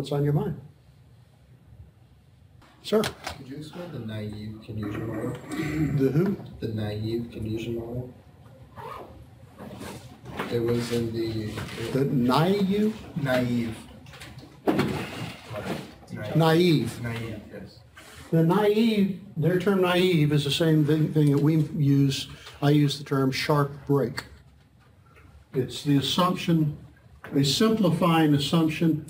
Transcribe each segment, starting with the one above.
What's on your mind? Sir? Could you explain the naive Keynesian model? The who? The naive Keynesian model? It was in the. The naive? Naive. Naive. Naive, yes. The naive, their term naive is the same thing, thing that we use, I use the term sharp break. It's the assumption, a simplifying assumption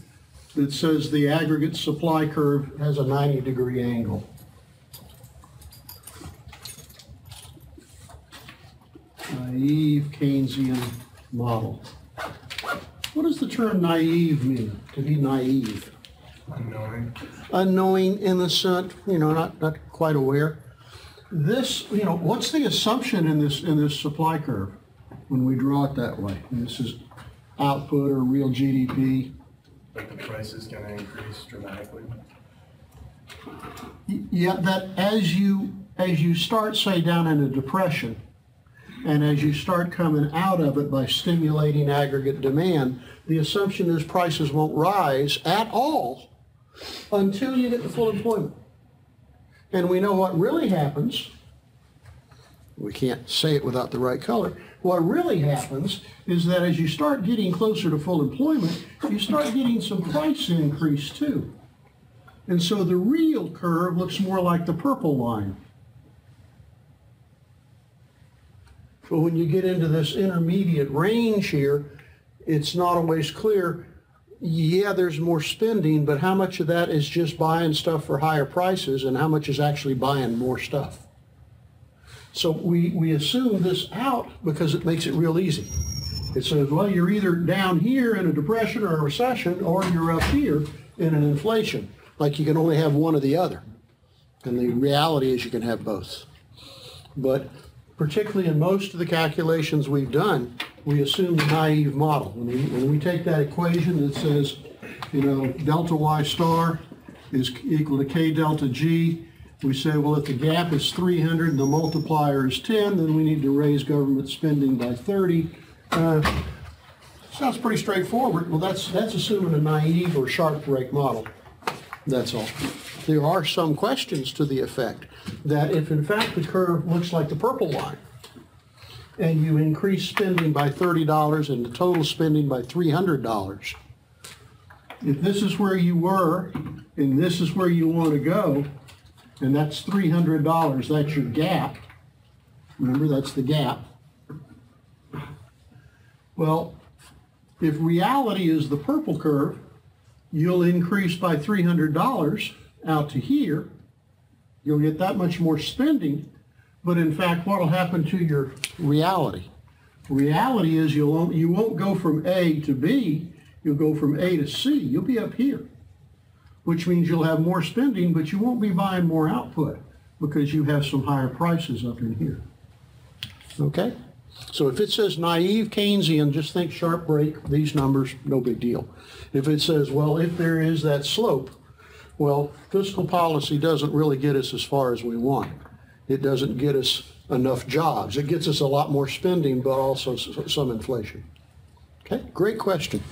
that says the aggregate supply curve has a 90 degree angle. Naive Keynesian model. What does the term naive mean, to be naive? Unknowing. unknowing, innocent, you know, not, not quite aware. This, you know, what's the assumption in this, in this supply curve when we draw it that way? And this is output or real GDP. But the price is gonna increase dramatically. Yeah, that as you, as you start, say, down in a depression, and as you start coming out of it by stimulating aggregate demand, the assumption is prices won't rise at all until you get to full employment. And we know what really happens. We can't say it without the right color. What really happens is that as you start getting closer to full employment, you start getting some price increase too. And so the real curve looks more like the purple line. But when you get into this intermediate range here, it's not always clear. Yeah, there's more spending, but how much of that is just buying stuff for higher prices and how much is actually buying more stuff? So we, we assume this out because it makes it real easy. It says, well, you're either down here in a depression or a recession, or you're up here in an inflation. Like you can only have one or the other. And the reality is you can have both. But particularly in most of the calculations we've done, we assume the naive model. When we, when we take that equation that says, you know, delta y star is equal to k delta g, we say, well, if the gap is 300 and the multiplier is 10, then we need to raise government spending by 30. Uh, sounds pretty straightforward. Well, that's, that's assuming a naive or sharp break model. That's all. There are some questions to the effect that if in fact the curve looks like the purple line, and you increase spending by $30 and the total spending by $300, if this is where you were and this is where you want to go, and that's $300, that's your gap. Remember, that's the gap. Well, if reality is the purple curve, you'll increase by $300 out to here. You'll get that much more spending, but in fact, what will happen to your reality? Reality is you'll, you won't go from A to B, you'll go from A to C. You'll be up here, which means you'll have more spending, but you won't be buying more output because you have some higher prices up in here. Okay? So if it says naive Keynesian, just think sharp break, these numbers, no big deal. If it says, well, if there is that slope, well, fiscal policy doesn't really get us as far as we want. It doesn't get us enough jobs. It gets us a lot more spending, but also some inflation. Okay, great question.